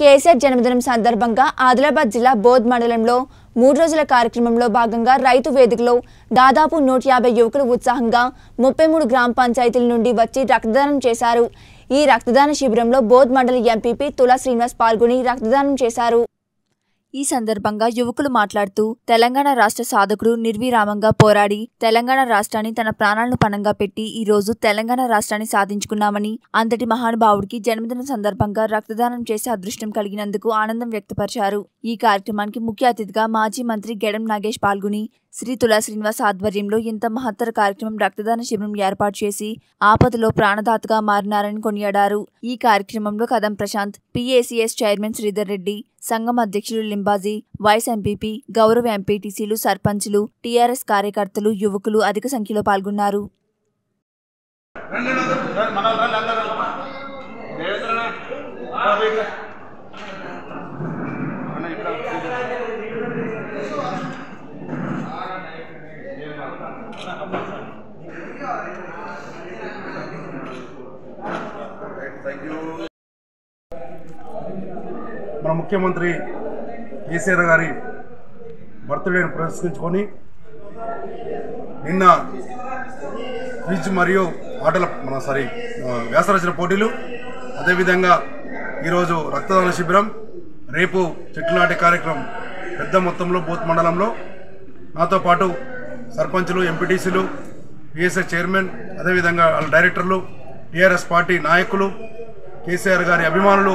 కేసీఆర్ జన్మదినం సందర్భంగా ఆదిలాబాద్ జిల్లా బోధ్ మండలంలో మూడు రోజుల కార్యక్రమంలో భాగంగా రైతు వేదికలో దాదాపు నూట యాభై యువకులు ఉత్సాహంగా ముప్పై మూడు గ్రామ పంచాయతీల నుండి వచ్చి రక్తదానం చేశారు. ఈ రక్తదాన శిబిరంలో బోధ్ మండలి ఎంపీపీ తులా శ్రీనివాస్ పాల్గొని రక్తదానం చేశారు. ఈ సందర్భంగా యువకులు మాట్లాడుతూ తెలంగాణ రాష్ట్ర సాధకుడు నిర్విరామంగా పోరాడి తెలంగాణ రాష్ట్రాన్ని తన ప్రాణాలను పణంగా పెట్టి ఈ రోజు తెలంగాణ రాష్ట్రాన్ని సాధించుకున్నామని అంతటి మహానుభావుడికి జన్మదిన సందర్భంగా రక్తదానం చేసే అదృష్టం కలిగినందుకు ఆనందం వ్యక్తపరిచారు. ఈ కార్యక్రమానికి ముఖ్య అతిథిగా మాజీ మంత్రి గెడం నాగేష్ పాల్గొని శ్రీ తులా శ్రీనివాస్ ఆధ్వర్యంలో ఇంత మహత్తర కార్యక్రమం రక్తదాన శిబిరం ఏర్పాటు చేసి ఆపదలో ప్రాణదాతగా మారినారని కొనియాడారు. ఈ కార్యక్రమంలో కదం ప్రశాంత్ పిఏసీఎస్ చైర్మన్ శ్రీధర్ రెడ్డి సంఘం అధ్యక్షులు లింబాజీ వైస్ ఎంపీపీ గౌరవ ఎంపీటీసీలు సర్పంచ్లు టీఆర్ఎస్ కార్యకర్తలు యువకులు అధిక సంఖ్యలో పాల్గొన్నారు. సార్ మన ముఖ్యమంత్రి కేసీఆర్ గారి బర్త్డేను పురస్కరించుకొని నిన్న క్విజ్ మరియు ఆటల మన సారీ వ్యాసరచన పోటీలు. అదేవిధంగా ఈరోజు రక్తదాన శిబిరం. రేపు చెట్లు నాటే కార్యక్రమం పెద్ద మొత్తంలో బూత్ మండలంలో. నాతో పాటు సర్పంచులు ఎంపీటీసీలు పిఎస్ఐ చైర్మన్ అదేవిధంగా వాళ్ళ డైరెక్టర్లు టీఆర్ఎస్ పార్టీ నాయకులు కేసీఆర్ గారి అభిమానులు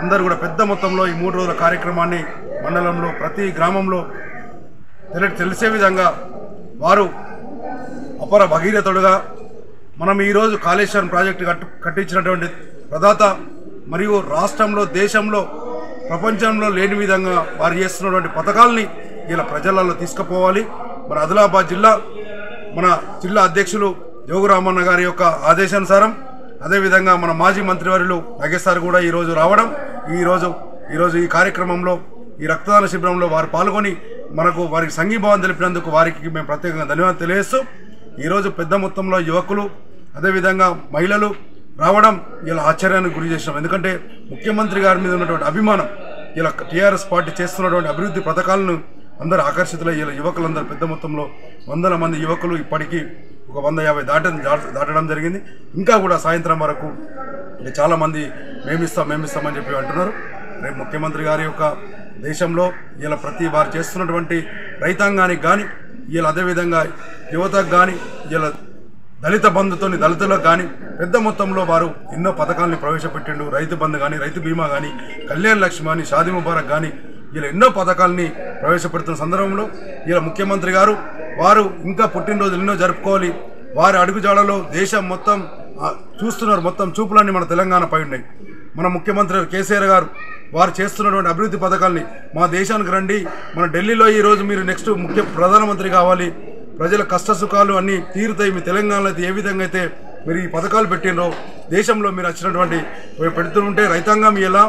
అందరూ కూడా పెద్ద మొత్తంలో ఈ మూడు రోజుల కార్యక్రమాన్ని మండలంలో ప్రతి గ్రామంలో తెలి- తెలిసే విధంగా వారు అపర భగీరథుడుగా మనం ఈరోజు కాళేశ్వరం ప్రాజెక్టు కట్టు కట్టించినటువంటి ప్రదాత మరియు రాష్ట్రంలో దేశంలో ప్రపంచంలో లేని విధంగా వారు చేస్తున్నటువంటి పథకాలని ఇలా ప్రజలలో తీసుకుపోవాలి. మన ఆదిలాబాద్ జిల్లా మన జిల్లా అధ్యక్షులు జోగురామన్న గారి యొక్క ఆదేశానుసారం అదేవిధంగా మన మాజీ మంత్రివర్యులు నాగేశ్వర్ కూడా ఈరోజు రావడం ఈరోజు ఈరోజు ఈ కార్యక్రమంలో ఈ రక్తదాన శిబిరంలో వారు పాల్గొని మనకు వారికి సంఘీభావం తెలిపినందుకు వారికి మేము ప్రత్యేకంగా ధన్యవాదాలు తెలియజేస్తూ ఈరోజు పెద్ద మొత్తంలో యువకులు అదేవిధంగా మహిళలు రావడం ఇలా ఆశ్చర్యానికి గురి చేసినాం. ఎందుకంటే ముఖ్యమంత్రి గారి మీద ఉన్నటువంటి అభిమానం ఇలా టీఆర్ఎస్ పార్టీ చేస్తున్నటువంటి అభివృద్ధి పథకాలను అందరూ ఆకర్షితులై ఇలా యువకులందరూ పెద్ద మొత్తంలో వందల మంది యువకులు ఇప్పటికీ ఒక వంద యాభై దాట దాటడం జరిగింది. ఇంకా కూడా సాయంత్రం వరకు అంటే చాలామంది మేమిస్తాం మేమిస్తామని చెప్పి అంటున్నారు. రేపు ముఖ్యమంత్రి గారి యొక్క దేశంలో ఇలా ప్రతి వారు చేస్తున్నటువంటి రైతాంగానికి కానీ వీళ్ళు అదేవిధంగా యువతకు కానీ ఇలా దళిత బంధుతోని దళితులకు కానీ పెద్ద మొత్తంలో వారు ఎన్నో పథకాలను ప్రవేశపెట్టిండు. రైతు బంధు కానీ రైతు బీమా కానీ కళ్యాణ లక్ష్మి కానీ షాదీ ముబారక్ కానీ ఇలా ఎన్నో పథకాలని ప్రవేశపెడుతున్న సందర్భంలో ఇలా ముఖ్యమంత్రి గారు వారు ఇంకా పుట్టినరోజులు ఎన్నో జరుపుకోవాలి. వారి అడుగుజాడలో దేశం మొత్తం చూస్తున్నారు మొత్తం చూపులన్నీ మన తెలంగాణపై ఉన్నాయి. మన ముఖ్యమంత్రి కేసీఆర్ గారు వారు చేస్తున్నటువంటి అభివృద్ధి పథకాల్ని మా దేశానికి రండి మన ఢిల్లీలో ఈరోజు మీరు నెక్స్ట్ ముఖ్య ప్రధానమంత్రి కావాలి ప్రజల కష్ట సుఖాలు అన్నీ తీరుతాయి మీ తెలంగాణలో అయితే ఏ విధంగా అయితే మీరు ఈ పథకాలు పెట్టినో దేశంలో మీరు వచ్చినటువంటి పెడుతుంటే రైతాంగం ఇలా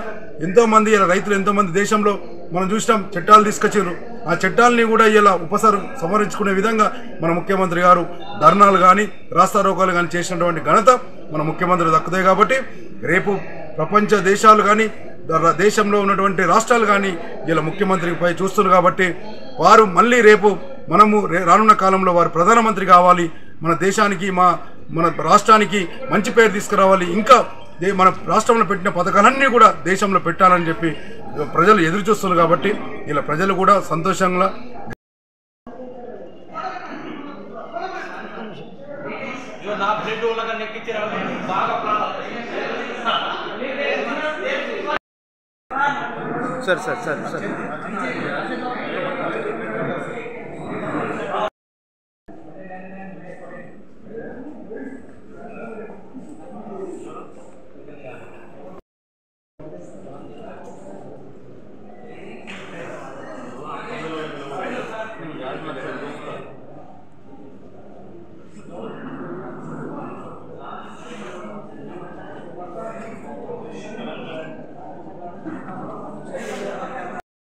ఎంతోమంది ఇలా రైతులు ఎంతోమంది దేశంలో మనం చూసినాం చట్టాలు తీసుకొచ్చారు ఆ చట్టాలని కూడా ఇలా ఉపసర సంహరించుకునే విధంగా మన ముఖ్యమంత్రి గారు ధర్నాలు కానీ రాస్తారోకాలు కానీ చేసినటువంటి ఘనత మన ముఖ్యమంత్రి దక్కుతాయి కాబట్టి రేపు ప్రపంచ దేశాలు కానీ దేశంలో ఉన్నటువంటి రాష్ట్రాలు కానీ ఇలా ముఖ్యమంత్రిపై చూస్తున్నారు కాబట్టి వారు మళ్ళీ రేపు మనము రే- రానున్న కాలంలో వారు ప్రధానమంత్రి కావాలి మన దేశానికి మా మన రాష్ట్రానికి మంచి పేరు తీసుకురావాలి ఇంకా మన రాష్ట్రంలో పెట్టిన పథకాలన్నీ కూడా దేశంలో పెట్టాలని చెప్పి ప్రజలు ఎదురు చూస్తున్నారు కాబట్టి ఇలా ప్రజలు కూడా సంతోషంగా సరే సరే సరే సరే.